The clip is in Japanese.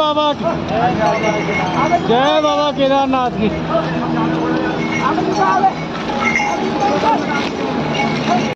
बाबा जय बाबा केदारनाथ की।